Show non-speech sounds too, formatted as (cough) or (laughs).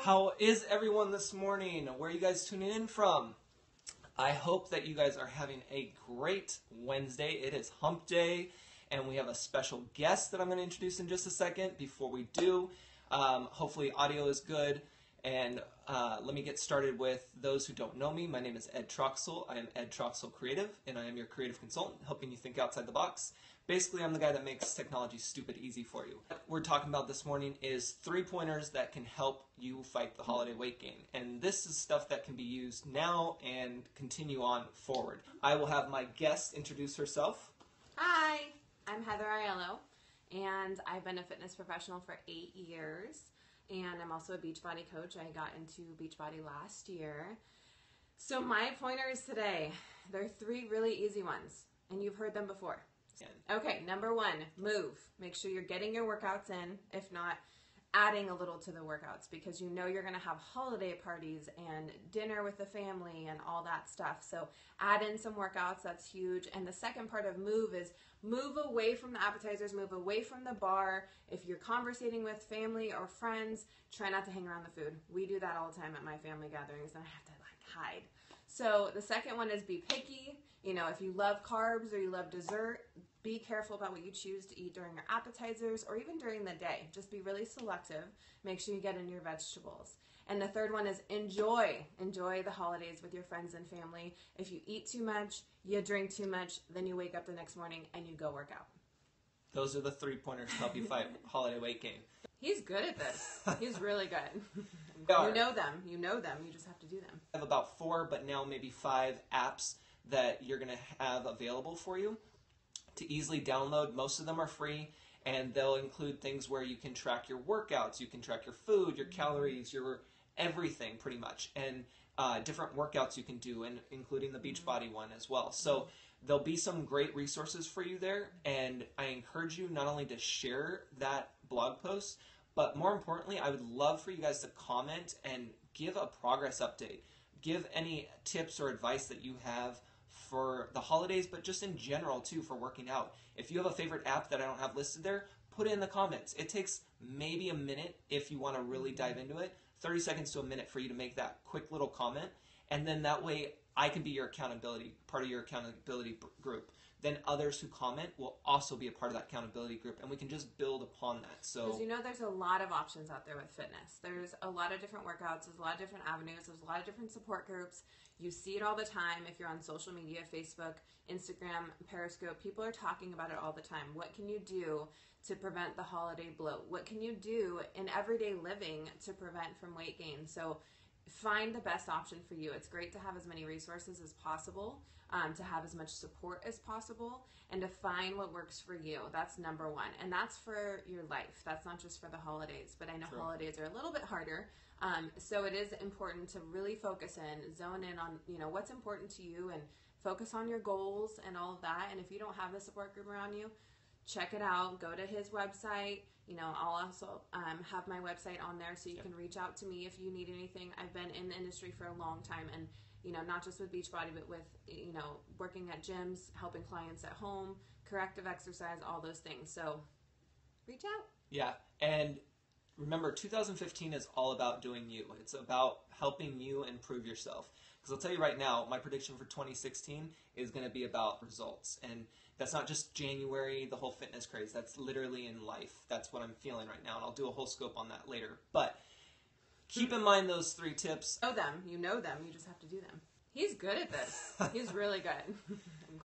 How is everyone this morning? Where are you guys tuning in from? I hope that you guys are having a great Wednesday. It is hump day, and we have a special guest that I'm going to introduce in just a second. Before we do, um, hopefully, audio is good. And uh, let me get started with those who don't know me. My name is Ed Troxell. I am Ed Troxell Creative, and I am your creative consultant, helping you think outside the box. Basically, I'm the guy that makes technology stupid easy for you. What we're talking about this morning is three pointers that can help you fight the holiday weight gain. And this is stuff that can be used now and continue on forward. I will have my guest introduce herself. Hi, I'm Heather Aiello, and I've been a fitness professional for eight years. And I'm also a Beachbody coach. I got into Beachbody last year. So, my pointers today, they're three really easy ones, and you've heard them before. Okay, number one, move. Make sure you're getting your workouts in. If not, adding a little to the workouts because you know you're going to have holiday parties and dinner with the family and all that stuff. So add in some workouts, that's huge. And the second part of move is move away from the appetizers, move away from the bar. If you're conversating with family or friends, try not to hang around the food. We do that all the time at my family gatherings and I have to like hide. So the second one is be picky. You know, if you love carbs or you love dessert, be careful about what you choose to eat during your appetizers or even during the day. Just be really selective. Make sure you get in your vegetables. And the third one is enjoy. Enjoy the holidays with your friends and family. If you eat too much, you drink too much, then you wake up the next morning and you go work out. Those are the three pointers to help you fight (laughs) holiday weight gain. He's good at this. He's really good. (laughs) you know them. You know them. You just have to do them. I have about four, but now maybe five apps that you're going to have available for you to easily download. Most of them are free, and they'll include things where you can track your workouts, you can track your food, your calories, your everything pretty much, and uh, different workouts you can do, and including the Beachbody one as well. So there'll be some great resources for you there, and I encourage you not only to share that blog post, but more importantly, I would love for you guys to comment and give a progress update. Give any tips or advice that you have for the holidays, but just in general too for working out. If you have a favorite app that I don't have listed there, put it in the comments. It takes maybe a minute if you want to really dive into it, 30 seconds to a minute for you to make that quick little comment. And then that way I can be your accountability, part of your accountability group. Then others who comment will also be a part of that accountability group and we can just build upon that so. You know there's a lot of options out there with fitness. There's a lot of different workouts there's a lot of different avenues there's a lot of different support groups. You see it all the time. If you're on social media facebook instagram periscope people are talking about it all the time. What can you do to prevent the holiday bloat? What can you do in everyday living to prevent from weight gain? So find the best option for you. It's great to have as many resources as possible, um, to have as much support as possible, and to find what works for you. That's number one. And that's for your life. That's not just for the holidays, but I know holidays are a little bit harder. Um, so it is important to really focus in, zone in on, you know, what's important to you and focus on your goals and all of that. And if you don't have the support group around you, check it out. Go to his website. You know, I'll also um, have my website on there so you yep. can reach out to me if you need anything. I've been in the industry for a long time and, you know, not just with Beachbody, but with, you know, working at gyms, helping clients at home, corrective exercise, all those things. So reach out. Yeah. And remember, 2015 is all about doing you, it's about helping you improve yourself. Because I'll tell you right now, my prediction for 2016 is going to be about results. And that's not just January, the whole fitness craze. That's literally in life. That's what I'm feeling right now, and I'll do a whole scope on that later. But keep in mind those three tips. Know them. You know them. You just have to do them. He's good at this. (laughs) He's really good. (laughs)